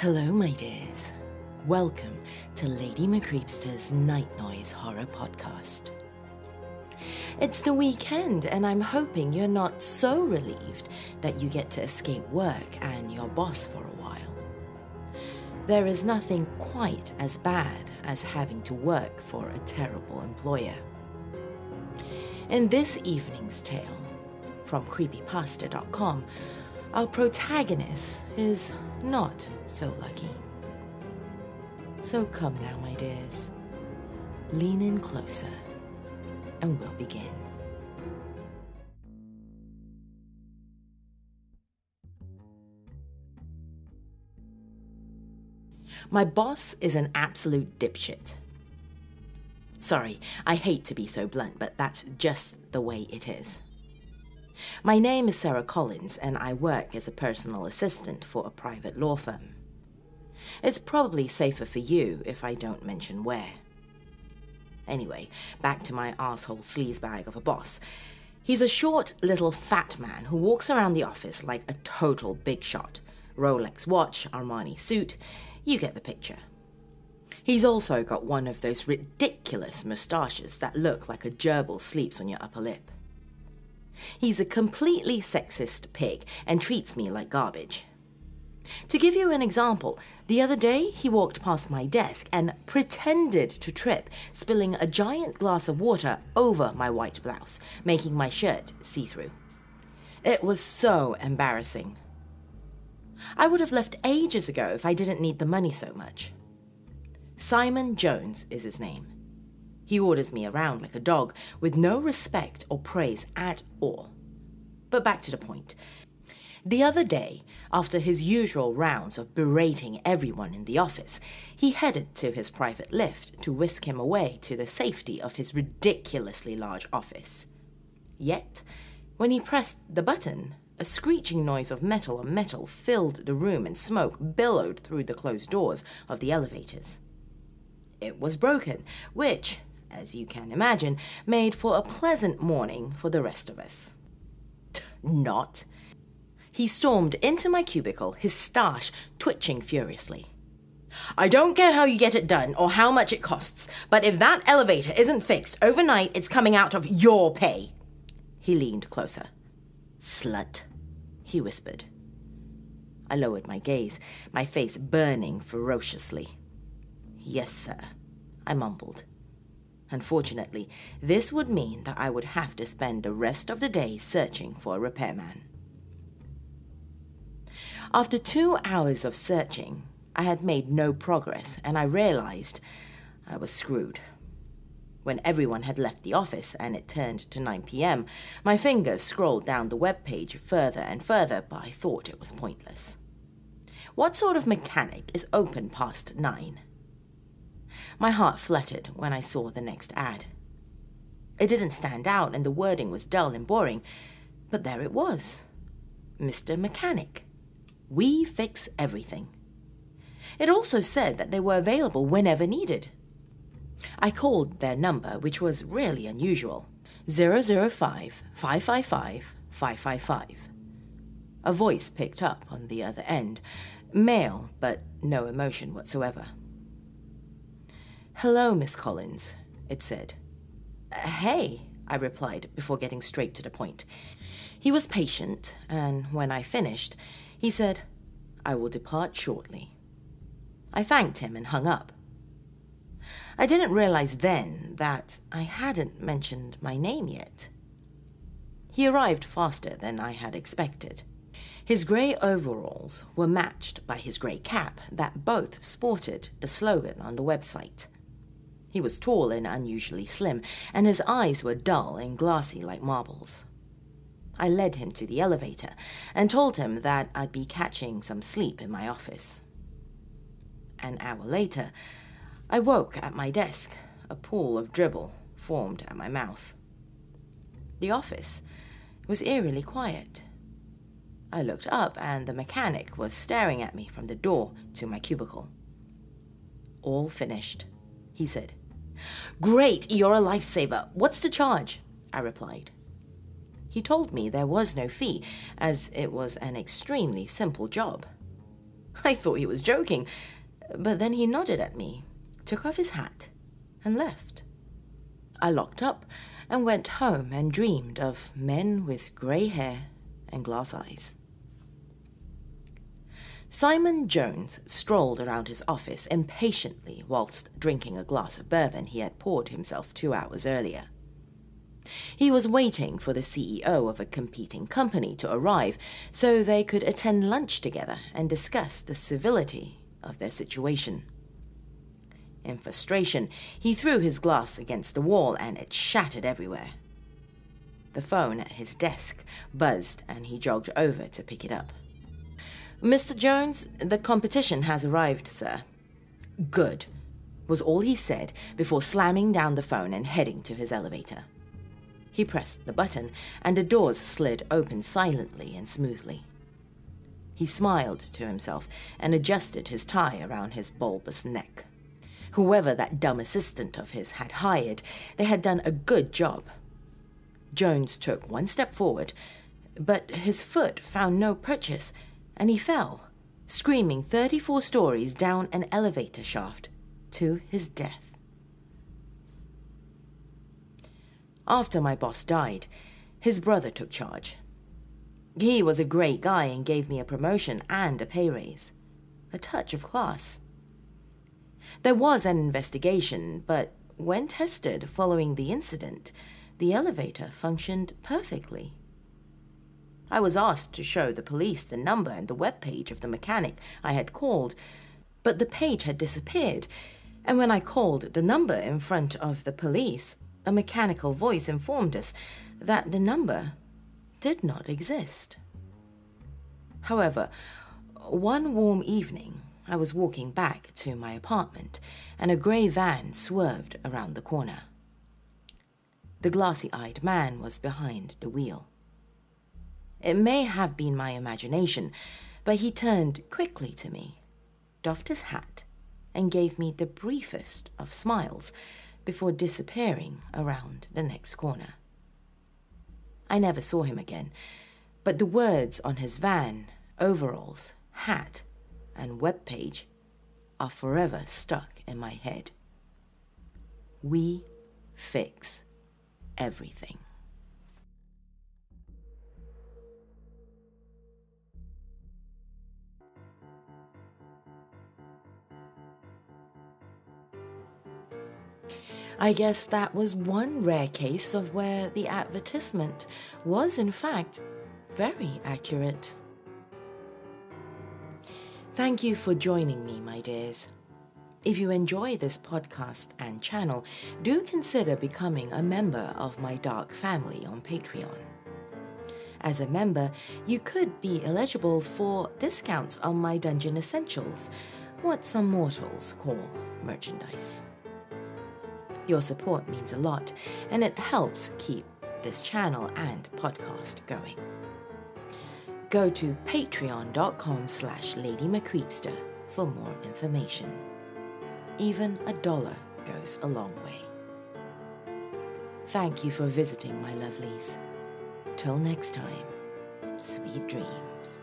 Hello, my dears. Welcome to Lady MCreepsta's Night Noise Horror Podcast. It's the weekend, and I'm hoping you're not so relieved that you get to escape work and your boss for a while. There is nothing quite as bad as having to work for a terrible employer. In this evening's tale, from creepypasta.com, our protagonist is not so lucky. So come now, my dears. Lean in closer and we'll begin. My boss is an absolute dipshit. Sorry, I hate to be so blunt, but that's just the way it is. My name is Sarah Collins, and I work as a personal assistant for a private law firm. It's probably safer for you if I don't mention where. Anyway, back to my asshole sleazebag of a boss. He's a short, little fat man who walks around the office like a total big shot. Rolex watch, Armani suit, you get the picture. He's also got one of those ridiculous moustaches that look like a gerbil sleeps on your upper lip. He's a completely sexist pig and treats me like garbage. To give you an example, the other day he walked past my desk and pretended to trip, spilling a giant glass of water over my white blouse, making my shirt see through. It was so embarrassing. I would have left ages ago if I didn't need the money so much. Simon Jones is his name. He orders me around like a dog with no respect or praise at all. But back to the point. The other day, after his usual rounds of berating everyone in the office, he headed to his private lift to whisk him away to the safety of his ridiculously large office. Yet, when he pressed the button, a screeching noise of metal on metal filled the room and smoke billowed through the closed doors of the elevators. It was broken, which, as you can imagine, made for a pleasant morning for the rest of us. Not. He stormed into my cubicle, his stash twitching furiously. I don't care how you get it done or how much it costs, but if that elevator isn't fixed overnight, it's coming out of your pay. He leaned closer. Slut, he whispered. I lowered my gaze, my face burning ferociously. Yes, sir, I mumbled. Unfortunately, this would mean that I would have to spend the rest of the day searching for a repairman. After two hours of searching, I had made no progress and I realized I was screwed. When everyone had left the office and it turned to 9 p.m., my fingers scrolled down the web page further and further, but I thought it was pointless. What sort of mechanic is open past 9? My heart fluttered when I saw the next ad. It didn't stand out and the wording was dull and boring, but there it was Mr. Mechanic. We fix everything. It also said that they were available whenever needed. I called their number, which was really unusual 005 555 555. A voice picked up on the other end, male, but no emotion whatsoever. Hello, Miss Collins, it said. Uh, hey, I replied before getting straight to the point. He was patient, and when I finished, he said, I will depart shortly. I thanked him and hung up. I didn't realize then that I hadn't mentioned my name yet. He arrived faster than I had expected. His grey overalls were matched by his grey cap that both sported the slogan on the website. He was tall and unusually slim, and his eyes were dull and glassy like marbles. I led him to the elevator and told him that I'd be catching some sleep in my office. An hour later, I woke at my desk, a pool of dribble formed at my mouth. The office was eerily quiet. I looked up, and the mechanic was staring at me from the door to my cubicle. All finished, he said. Great, you're a lifesaver. What's the charge? I replied. He told me there was no fee, as it was an extremely simple job. I thought he was joking, but then he nodded at me, took off his hat, and left. I locked up and went home and dreamed of men with grey hair and glass eyes. Simon Jones strolled around his office impatiently whilst drinking a glass of bourbon he had poured himself two hours earlier. He was waiting for the CEO of a competing company to arrive so they could attend lunch together and discuss the civility of their situation. In frustration, he threw his glass against the wall and it shattered everywhere. The phone at his desk buzzed and he jogged over to pick it up. Mr. Jones, the competition has arrived, sir. Good, was all he said before slamming down the phone and heading to his elevator. He pressed the button, and the doors slid open silently and smoothly. He smiled to himself and adjusted his tie around his bulbous neck. Whoever that dumb assistant of his had hired, they had done a good job. Jones took one step forward, but his foot found no purchase and he fell, screaming 34 stories down an elevator shaft to his death. After my boss died, his brother took charge. He was a great guy and gave me a promotion and a pay raise. A touch of class. There was an investigation, but when tested following the incident, the elevator functioned perfectly. I was asked to show the police the number and the web page of the mechanic I had called, but the page had disappeared, and when I called the number in front of the police, a mechanical voice informed us that the number did not exist. However, one warm evening, I was walking back to my apartment, and a grey van swerved around the corner. The glassy eyed man was behind the wheel. It may have been my imagination, but he turned quickly to me, doffed his hat, and gave me the briefest of smiles before disappearing around the next corner. I never saw him again, but the words on his van, overalls, hat, and web page are forever stuck in my head. We fix everything. I guess that was one rare case of where the advertisement was, in fact, very accurate. Thank you for joining me, my dears. If you enjoy this podcast and channel, do consider becoming a member of my dark family on Patreon. As a member, you could be eligible for discounts on my Dungeon Essentials, what some mortals call merchandise. Your support means a lot, and it helps keep this channel and podcast going. Go to patreon.com slash ladymcreepsta for more information. Even a dollar goes a long way. Thank you for visiting, my lovelies. Till next time, sweet dreams.